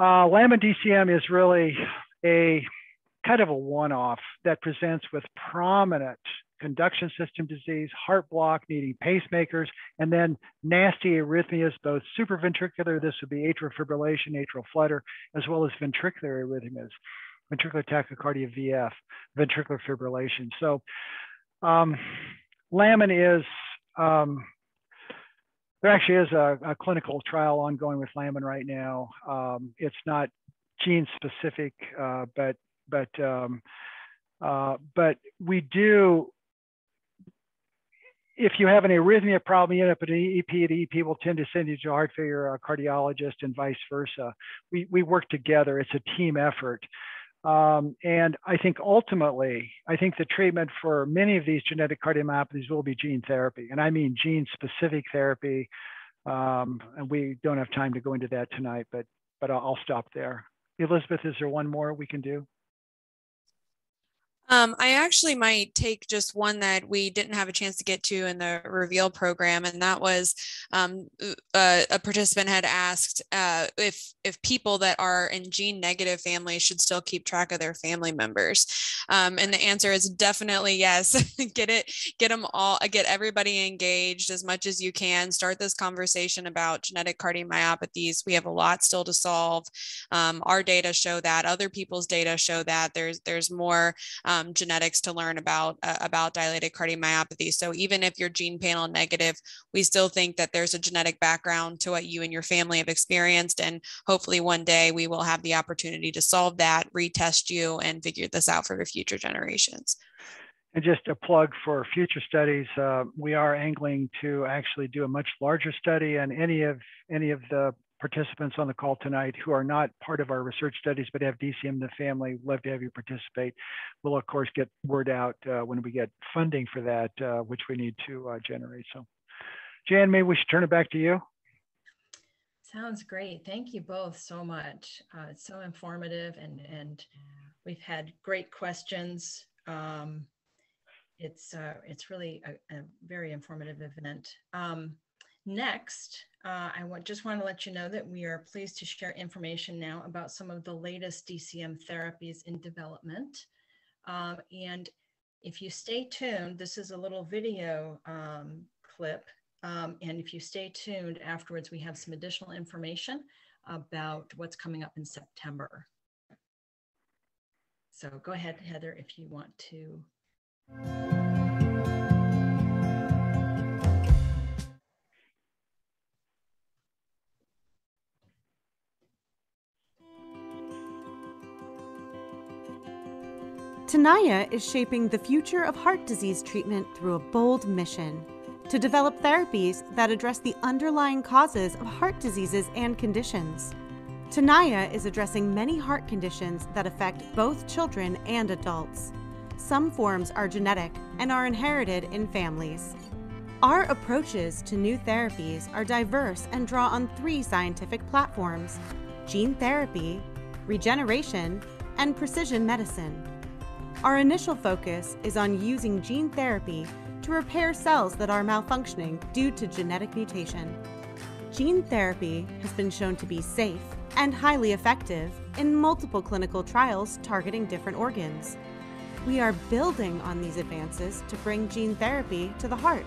Uh, and DCM is really a kind of a one-off that presents with prominent conduction system disease, heart block, needing pacemakers, and then nasty arrhythmias, both supraventricular, this would be atrial fibrillation, atrial flutter, as well as ventricular arrhythmias, ventricular tachycardia, VF, ventricular fibrillation. So um, Lamin is, um, there actually is a, a, clinical trial ongoing with Lamin right now. Um, it's not gene specific, uh, but but um, uh, but we do. If you have an arrhythmia problem, you end up at an EP. The EP will tend to send you to a heart failure cardiologist, and vice versa. We we work together. It's a team effort. Um, and I think ultimately, I think the treatment for many of these genetic cardiomyopathies will be gene therapy. And I mean gene specific therapy. Um, and we don't have time to go into that tonight, but, but I'll, I'll stop there. Elizabeth, is there one more we can do? Um, I actually might take just one that we didn't have a chance to get to in the reveal program, and that was um, a, a, participant had asked uh, if if people that are in gene negative families should still keep track of their family members, um, and the answer is definitely yes. <laughs> get it, get them all, get everybody engaged as much as you can. Start this conversation about genetic cardiomyopathies. We have a lot still to solve. Um, our data show that. Other people's data show that. There's there's more. Um, genetics to learn about uh, about dilated cardiomyopathy. So even if you're gene panel negative, we still think that there's a genetic background to what you and your family have experienced, and hopefully one day we will have the opportunity to solve that, retest you, and figure this out for the future generations. And just a plug for future studies, uh, we are angling to actually do a much larger study, and any of any of the participants on the call tonight who are not part of our research studies but have DCM in the family, love to have you participate. We'll of course get word out uh, when we get funding for that, uh, which we need to uh, generate. So Jan, maybe we should turn it back to you. Sounds great. Thank you both so much. Uh, it's so informative and, and we've had great questions. Um, it's, uh, it's really a, a, very informative event. Um, next, uh, I want, just want to let you know that we are pleased to share information now about some of the latest DCM therapies in development. Um, and if you stay tuned, this is a little video um, clip. Um, and if you stay tuned afterwards, we have some additional information about what's coming up in September. So go ahead, Heather, if you want to. Tenaya is shaping the future of heart disease treatment through a bold mission to develop therapies that address the underlying causes of heart diseases and conditions. Tenaya is addressing many heart conditions that affect both children and adults. Some forms are genetic and are inherited in families. Our approaches to new therapies are diverse and draw on three scientific platforms gene therapy, regeneration, and precision medicine. Our initial focus is on using gene therapy to repair cells that are malfunctioning due to genetic mutation. Gene therapy has been shown to be safe and highly effective in multiple clinical trials targeting different organs. We are building on these advances to bring gene therapy to the heart.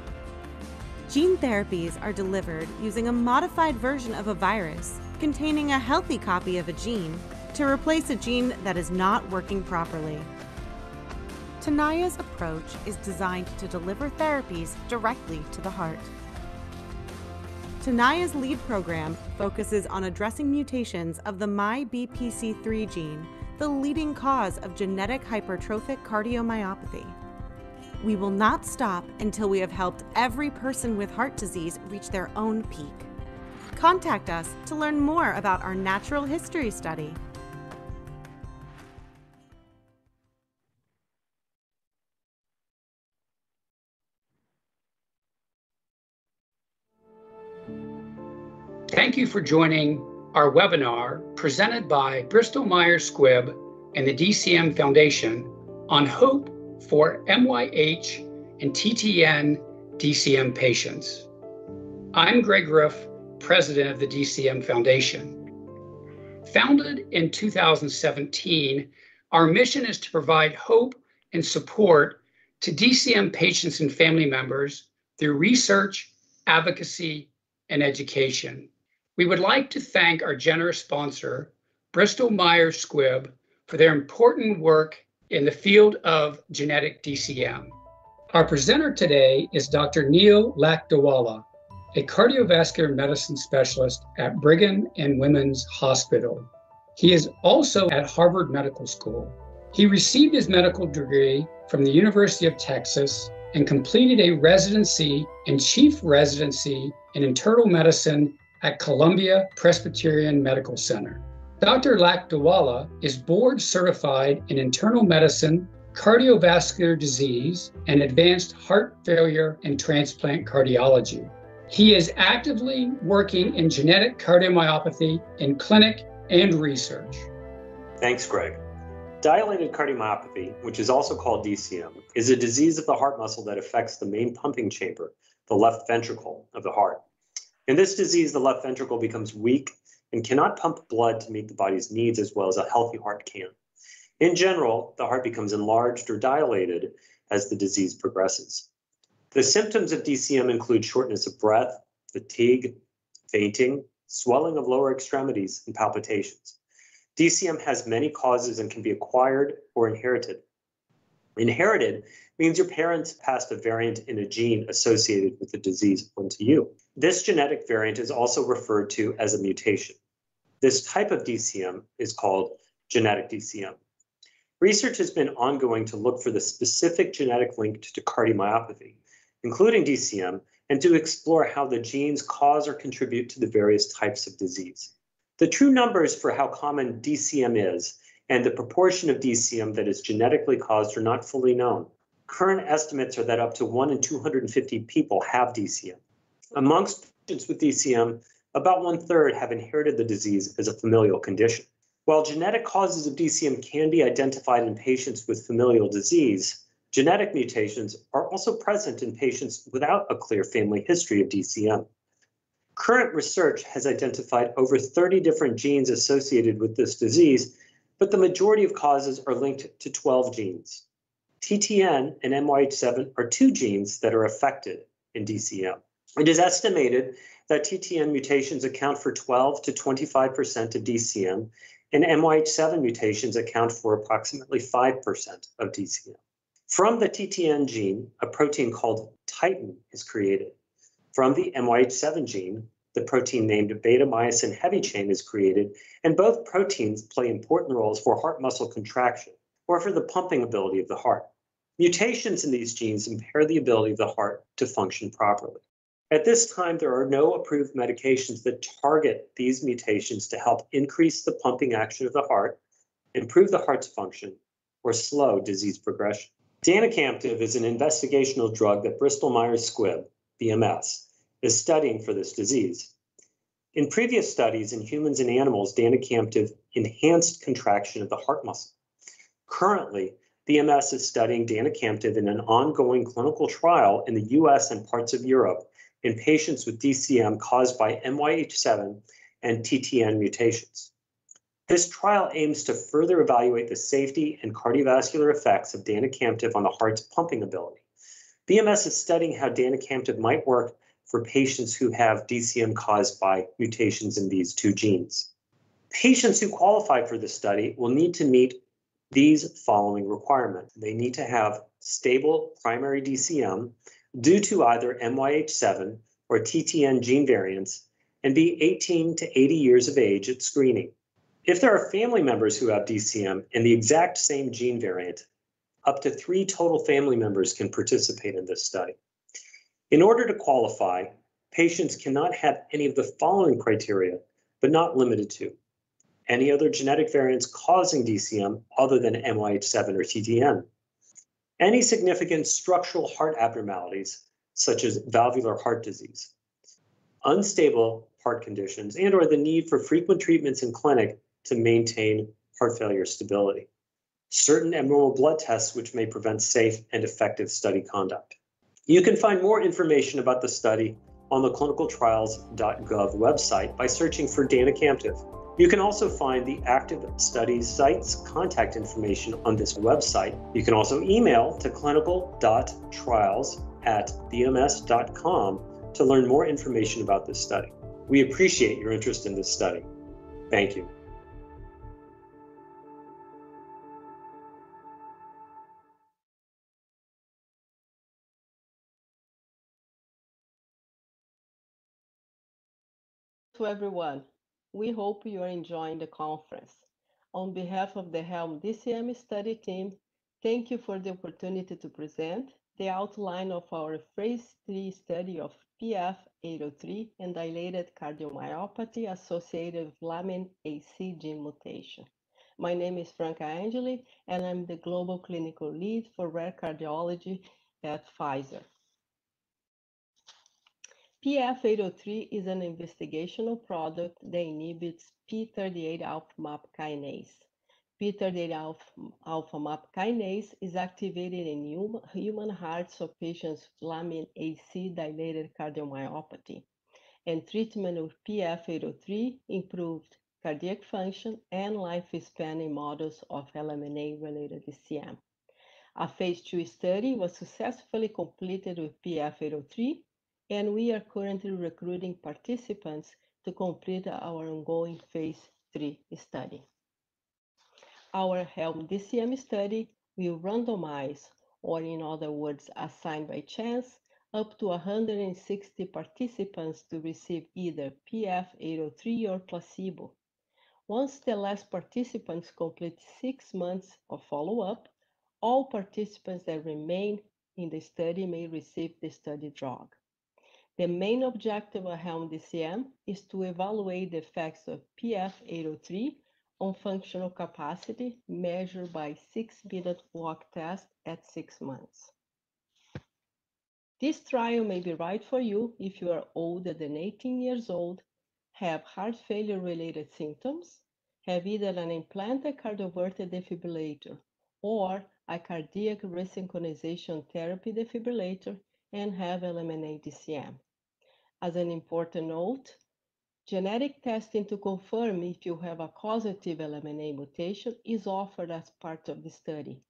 Gene therapies are delivered using a modified version of a virus containing a healthy copy of a gene to replace a gene that is not working properly. Tenaya's approach is designed to deliver therapies directly to the heart. Tenaya's lead program focuses on addressing mutations of the MYBPC3 gene, the leading cause of genetic hypertrophic cardiomyopathy. We will not stop until we have helped every person with heart disease reach their own peak. Contact us to learn more about our natural history study Thank you for joining our webinar presented by Bristol Myers Squibb and the DCM Foundation on hope for MYH and TTN DCM patients. I'm Greg Roof, president of the DCM Foundation. Founded in 2017, our mission is to provide hope and support to DCM patients and family members through research, advocacy, and education. We would like to thank our generous sponsor, Bristol Myers Squibb, for their important work in the field of genetic DCM. Our presenter today is Dr. Neil Lakdawala, a cardiovascular medicine specialist at Brigham and Women's Hospital. He is also at Harvard Medical School. He received his medical degree from the University of Texas and completed a residency and chief residency in internal medicine at Columbia Presbyterian Medical Center. Dr. Lakdawala is board certified in internal medicine, cardiovascular disease, and advanced heart failure and transplant cardiology. He is actively working in genetic cardiomyopathy in clinic and research. Thanks, Greg. Dilated cardiomyopathy, which is also called DCM, is a disease of the heart muscle that affects the main pumping chamber, the left ventricle of the heart. In this disease, the left ventricle becomes weak and cannot pump blood to meet the body's needs as well as a healthy heart can. In general, the heart becomes enlarged or dilated as the disease progresses. The symptoms of DCM include shortness of breath, fatigue, fainting, swelling of lower extremities, and palpitations. DCM has many causes and can be acquired or inherited. Inherited means your parents passed a variant in a gene associated with the disease onto you. This genetic variant is also referred to as a mutation. This type of DCM is called genetic DCM. Research has been ongoing to look for the specific genetic link to cardiomyopathy including DCM, and to explore how the genes cause or contribute to the various types of disease. The true numbers for how common DCM is and the proportion of DCM that is genetically caused are not fully known. Current estimates are that up to 1 in 250 people have DCM. Amongst patients with DCM, about one third have inherited the disease as a familial condition. While genetic causes of DCM can be identified in patients with familial disease, Genetic mutations are also present in patients without a clear family history of DCM. Current research has identified over 30 different genes associated with this disease, but the majority of causes are linked to 12 genes. TTN and MYH7 are two genes that are affected in DCM. It is estimated that TTN mutations account for 12 to 25% of DCM, and MYH7 mutations account for approximately 5% of DCM. From the TTN gene, a protein called titin is created. From the MYH7 gene, the protein named beta myosin heavy chain is created, and both proteins play important roles for heart muscle contraction or for the pumping ability of the heart. Mutations in these genes impair the ability of the heart to function properly. At this time, there are no approved medications that target these mutations to help increase the pumping action of the heart, improve the heart's function, or slow disease progression. Danicamtiv is an investigational drug that Bristol Myers Squibb, BMS, is studying for this disease. In previous studies in humans and animals, danicamtiv enhanced contraction of the heart muscle. Currently, BMS is studying danicamtiv in an ongoing clinical trial in the US and parts of Europe in patients with DCM caused by MYH7 and TTN mutations. This trial aims to further evaluate the safety and cardiovascular effects of danicamtiv on the heart's pumping ability. BMS is studying how danicamtiv might work for patients who have DCM caused by mutations in these two genes. Patients who qualify for the study will need to meet these following requirements. They need to have stable primary DCM due to either MYH7 or TTN gene variants and be 18 to 80 years of age at screening. If there are family members who have DCM and the exact same gene variant, up to three total family members can participate in this study. In order to qualify, patients cannot have any of the following criteria, but not limited to any other genetic variants causing DCM other than MYH7 or TTN, any significant structural heart abnormalities, such as valvular heart disease, unstable heart conditions, and or the need for frequent treatments in clinic to maintain heart failure stability. Certain abnormal blood tests which may prevent safe and effective study conduct. You can find more information about the study on the clinicaltrials.gov website by searching for danicamtiv You can also find the active study sites contact information on this website. You can also email to clinical.trials at bms.com to learn more information about this study. We appreciate your interest in this study. Thank you. Everyone. We hope you are enjoying the conference. On behalf of the Realm DCM study team, thank you for the opportunity to present the outline of our phase 3 study of PF 803 and dilated cardiomyopathy associated with lamin AC gene mutation. My name is Franca Angeli, and I'm the Global Clinical Lead for Rare Cardiology at Pfizer. PF803 is an investigational product that inhibits P38 alpha MAP kinase. P38 alpha, alpha MAP kinase is activated in human, human hearts of patients with lamin AC dilated cardiomyopathy. And treatment with PF803 improved cardiac function and lifespan in models of LMNA related DCM. A phase 2 study was successfully completed with PF803 and we are currently recruiting participants to complete our ongoing phase 3 study. Our REALM DCM study will randomize, or in other words, assign by chance, up to 160 participants to receive either PF803 or placebo. Once the last participants complete six months of follow-up, all participants that remain in the study may receive the study drug. The main objective of REALM DCM is to evaluate the effects of PF803 on functional capacity measured by six-minute walk test at six months. This trial may be right for you if you are older than 18 years old, have heart failure related symptoms, have either an implanted cardioverter defibrillator or a cardiac resynchronization therapy defibrillator and have LMNA DCM. As an important note, genetic testing to confirm if you have a causative LMNA mutation is offered as part of the study.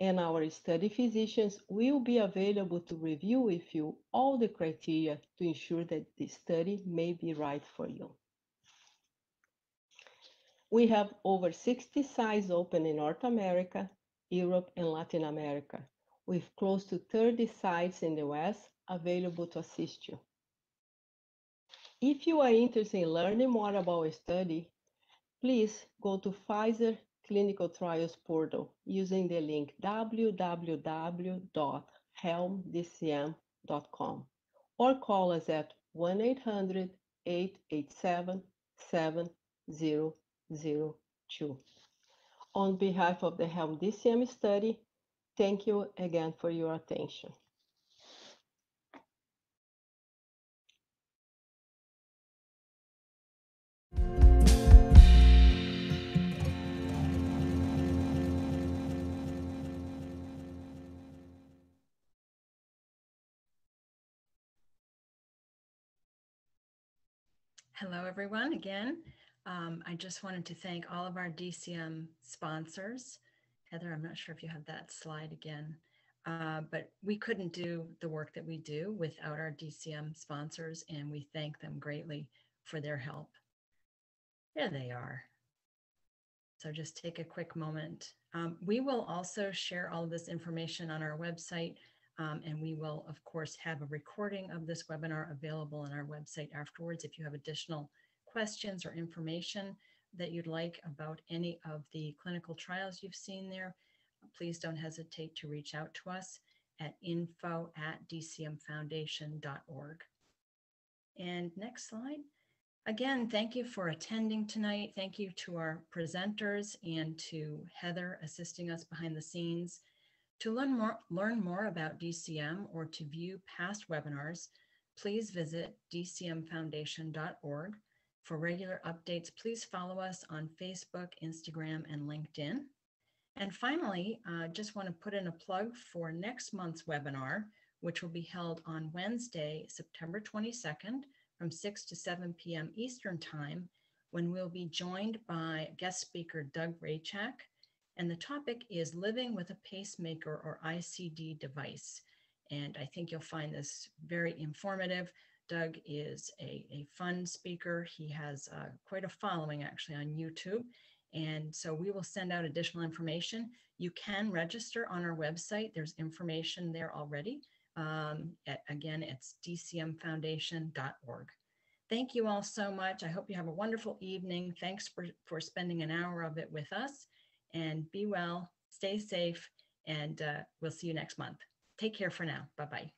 And our study physicians will be available to review with you all the criteria to ensure that the study may be right for you. We have over 60 sites open in North America, Europe, and Latin America, with close to 30 sites in the West available to assist you. If you are interested in learning more about a study, please go to Pfizer Clinical Trials portal using the link www.realmdcm.com or call us at 1 800 887 7002. On behalf of the Realm DCM study, Thank you again for your attention. Hello, everyone. Again, um, I just wanted to thank all of our DCM sponsors Heather, I'm not sure if you have that slide again, uh, but we couldn't do the work that we do without our DCM sponsors, and we thank them greatly for their help. There they are. So just take a quick moment. Um, we will also share all of this information on our website, um, and we will, of course, have a recording of this webinar available on our website afterwards. If you have additional questions or information, that you'd like about any of the clinical trials you've seen there, please don't hesitate to reach out to us at info at dcmfoundation.org. And next slide. Again, thank you for attending tonight. Thank you to our presenters and to Heather assisting us behind the scenes. To learn more, learn more about DCM or to view past webinars, please visit dcmfoundation.org for regular updates, please follow us on Facebook, Instagram, and LinkedIn. And finally, uh, just want to put in a plug for next month's webinar, which will be held on Wednesday, September 22nd from 6 to 7 p.m. Eastern Time. when we'll be joined by guest speaker Doug Raychak. And the topic is living with a pacemaker or ICD device. And I think you'll find this very informative. Doug is a, a fun speaker. He has uh, quite a following actually on YouTube. And so we will send out additional information. You can register on our website. There's information there already. Um, at, again, it's dcmfoundation.org. Thank you all so much. I hope you have a wonderful evening. Thanks for, for spending an hour of it with us. And be well, stay safe, and uh, we'll see you next month. Take care for now. Bye bye.